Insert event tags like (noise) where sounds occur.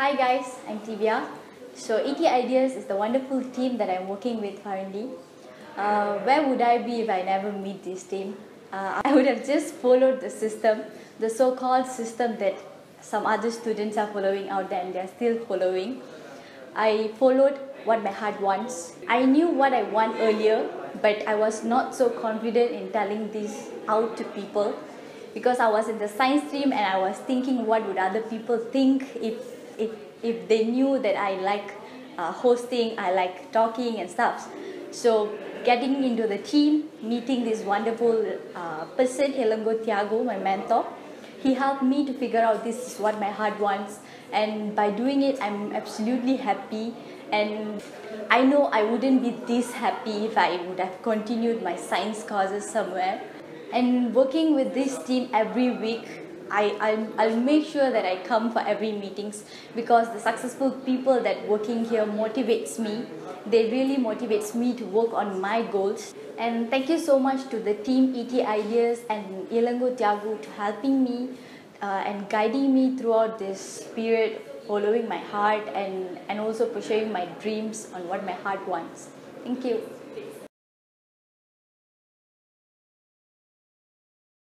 Hi guys, I'm Thiviya. So ET Ideas is the wonderful team that I'm working with currently. Uh, where would I be if I never meet this team? Uh, (laughs) I would have just followed the system, the so-called system that some other students are following out there and they're still following. I followed what my heart wants. I knew what I want earlier, but I was not so confident in telling this out to people because I was in the science stream and I was thinking what would other people think if if, if they knew that I like uh, hosting, I like talking and stuff. So getting into the team, meeting this wonderful uh, person, Elango Tiago, my mentor, he helped me to figure out this is what my heart wants. And by doing it, I'm absolutely happy. And I know I wouldn't be this happy if I would have continued my science courses somewhere. And working with this team every week I, I'll, I'll make sure that I come for every meetings because the successful people that working here motivates me. They really motivates me to work on my goals. And thank you so much to the team ET Ideas and Ilango Tiago to helping me uh, and guiding me throughout this period, following my heart and, and also pursuing my dreams on what my heart wants. Thank you.